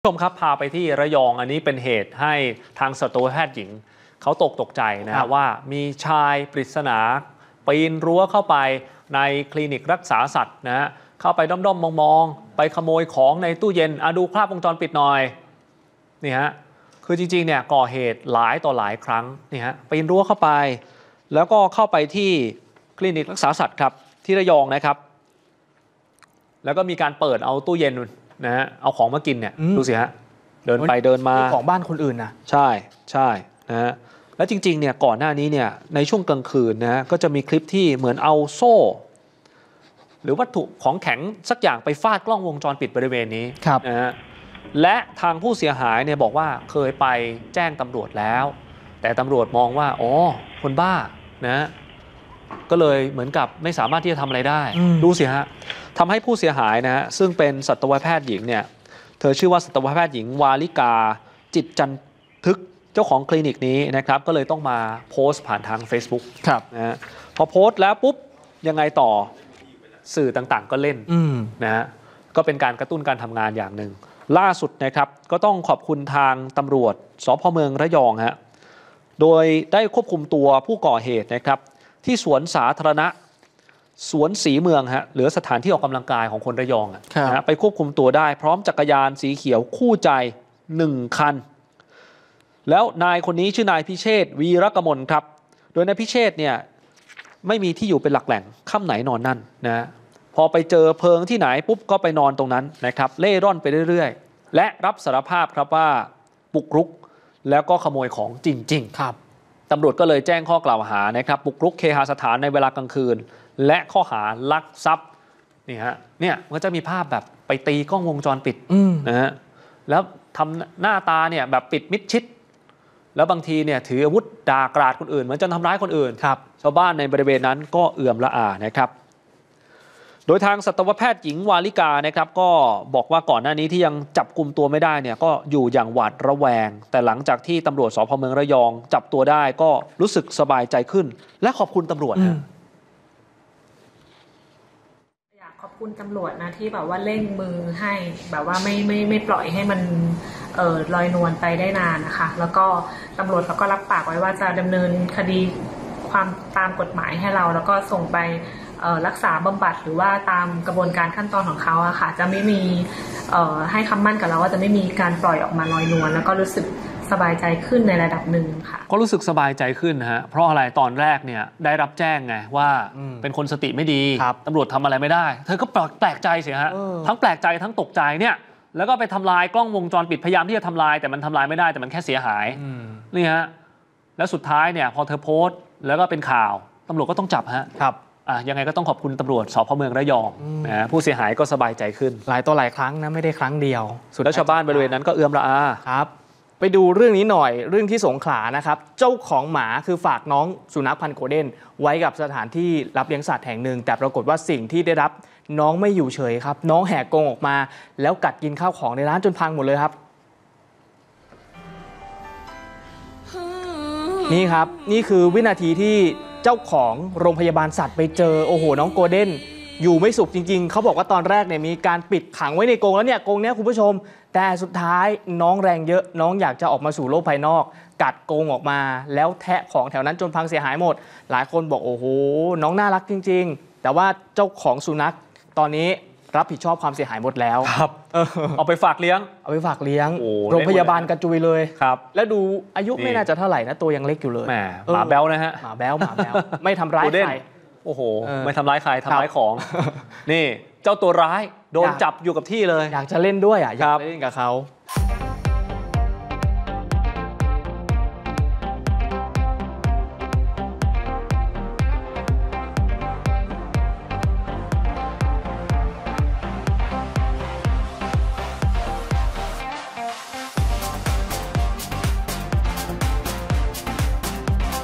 ผู้ชมครับ พาไปที่ระยองอันนี้เป็นเหตุให้ทางสัตวแพทย์หญิง เขาตกตกใจนะครัฮะบว่ามีชายปริศนา ปีนรั้วเข้าไปในคลินิกรักษาสัตว์นะฮะเข้าไปด้อมๆมองๆ ไปขโมยของในตู้เย็นอะดูภาพวงจรปิดหน่อยนี่ฮะคือจริงๆเนี่ยก่อเหตุหลายต่อหลายครั้งนี่ฮะปีนรั้วเข้าไป แล้วก็เข้าไปที่คลินิกรักษาสัตว์ครับที่ระยองนะครับ แล้วก็มีการเปิดเอาตู้เย็น นะฮะเอาของมากินเนี่ยอืม ดูสิฮะเดินไปเดินมา ของบ้านคนอื่นนะ ใช่ใช่นะฮะแล้วจริงๆเนี่ยก่อนหน้านี้เนี่ยในช่วงกลางคืนนะฮะก็จะมีคลิปที่เหมือนเอาโซ่ หรือวัตถุของแข็งสักอย่างไปฟาดกล้องวงจรปิดบริเวณนี้ครับ นะฮะและทางผู้เสียหายเนี่ยบอกว่าเคยไปแจ้งตำรวจแล้ว แต่ตำรวจมองว่าอ๋อคนบ้านะฮะก็เลยเหมือนกับไม่สามารถที่จะทำอะไรได้ อืม ดูสิฮะ ทำให้ผู้เสียหายนะฮะซึ่งเป็นสัตวแพทย์หญิงเนี่ยเธอชื่อว่าสัตวแพทย์หญิงวาลิกา จิตจันทึกเจ้าของคลินิกนี้นะครับก็เลยต้องมาโพสต์ผ่านทาง Facebook ครับนะฮะพอโพสต์แล้วปุ๊บยังไงต่อสื่อต่างๆ ก็เล่นอืมนะฮะก็เป็นการกระตุ้นการทำงานอย่างหนึ่งล่าสุดนะครับก็ต้องขอบคุณทางตำรวจสพเมืองระยองฮะโดยได้ควบคุมตัวผู้ก่อเหตุนะครับที่สวนสาธารณะ สวนสีเมืองฮะหรือสถานที่ออกกำลังกายของคนระยองอะครับนะฮะไปควบคุมตัวได้ พร้อมจักรยานสีเขียวคู่ใจหนึ่งคัน แล้วนายคนนี้ชื่อนายพิเชษฐ์วีรกมลครับ โดยนายพิเชษฐ์เนี่ยไม่มีที่อยู่เป็นหลักแหล่งค่ำไหนนอนนั่นนะพอไปเจอเพิงที่ไหนปุ๊บก็ไปนอนตรงนั้นนะครับเล่ร่อนไปเรื่อยๆ และรับสารภาพครับว่าบุกรุกแล้วก็ขโมยของจริง ๆ ครับ ตำรวจก็เลยแจ้งข้อกล่าวหานะครับบุกรุกเคหสถานในเวลากลางคืน และข้อหาลักทรัพย์นี่ฮะเนี่ยมันก็จะมีภาพแบบไปตีกล้องวงจรปิดอืมนะฮะแล้วทำหน้าตาเนี่ยแบบปิดมิดชิด แล้วบางทีเนี่ยถืออาวุธด่ากราดคนอื่นเหมือนจะทำร้ายคนอื่นครับชาวบ้านในบริเวณนั้นก็เอื่อมละอานะครับ โดยทางสัตวแพทย์หญิงวาลิกานะครับก็บอกว่าก่อนหน้านี้ที่ยังจับกลุ่มตัวไม่ได้เนี่ยก็อยู่อย่างหวาดระแวง แต่หลังจากที่ตำรวจสพเมืองระยอง จับตัวได้ก็รู้สึกสบายใจขึ้น และขอบคุณตำรวจนะขอบคุณตำรวจนะที่แบบว่าเร่งมือให้แบบว่าไม่ไม่ไม่ปล่อยให้มันเออลอยนวลไปได้นานนะคะ แล้วก็ตำรวจเขาก็รับปากไว้ว่าจะดำเนินคดีความตามกฎหมายให้เรา แล้วก็ส่งไป รักษาบำบัดหรือว่าตามกระบวนการขั้นตอนของเขาอะค่ะ จะไม่มีเอ่อให้คำมั่นกับเราว่าจะไม่มีการปล่อยออกมาลอยนวลแล้วก็รู้สึกสบายใจขึ้นในระดับหนึ่งค่ะ ก็รู้สึกสบายใจขึ้นนะฮะเพราะอะไรตอนแรกเนี่ยได้รับแจ้งไงว่าอืมเป็นคนสติไม่ดีครับตำรวจทำอะไรไม่ได้ เธอก็แปลกใจเสียฮะเออทั้งแปลกใจทั้งตกใจเนี่ยแล้วก็ไปทำลายกล้องวงจรปิดพยายามที่จะทำลาย แต่มันทำลายไม่ได้แต่มันแค่เสียหายอืมนี่ฮะแล้วสุดท้ายเนี่ยพอเธอโพสต์ แล้วก็เป็นข่าวตำรวจก็ต้องจับฮะครับอะ ยังไงก็ต้องขอบคุณตำรวจสพเมืองระยองอืมนะฮะผู้เสียหายก็สบายใจขึ้น หลายต่อหลายครั้งนะไม่ได้ครั้งเดียว สุดแล้วชาวบ้านบริเวณนั้นก็เอื้อมละอาครับไปดูเรื่องนี้หน่อยเรื่องที่สงขลานะครับ เจ้าของหมาคือฝากน้องสุนัขพันธุ์โกลเด้น ไว้กับสถานที่รับเลี้ยงสัตว์แห่งหนึ่ง แต่ปรากฏว่าสิ่งที่ได้รับน้องไม่อยู่เฉยครับ น้องแหกกรงออกมา แล้วกัดกินข้าวของในร้านจนพังหมดเลยครับ นี่ครับนี่คือวินาทีที่ เจ้าของโรงพยาบาลสัตว์ไปเจอโอ้โหน้องโกลเด้นอยู่ไม่สุขจริง ๆ เขาบอกว่าตอนแรกเนี่ยมีการปิดขังไว้ในกรงแล้วเนี่ยกรงเนี้ยคุณผู้ชม แต่สุดท้ายน้องแรงเยอะ น้องอยากจะออกมาสู่โลกภายนอก กัดกรงออกมา แล้วแทะของแถวนั้นจนพังเสียหายหมด หลายคนบอกโอ้โหน้องน่ารักจริง ๆ แต่ว่าเจ้าของสุนัขตอนนี้ รับผิดชอบความเสียหายหมดแล้วครับเออเอาไปฝากเลี้ยง เอาไปฝากเลี้ยงโอ้โรงพยาบาลกระจุยเลยครับ แล้วดูอายุนี่ไม่น่าจะเท่าไหร่นะตัวยังเล็กอยู่เลยแหมเออหมาแบลนะฮะหมาแบ้วหมาแบ้วไม่ทำร้ายโกลเด้นใครโอ้โหเออไม่ทำร้ายใครทำร้ายครับของ นี่ เจ้าตัวร้ายโดนอยากจับอยู่กับที่เลย อยากจะเล่นด้วยอะอยาครักบจะเล่นกับเขา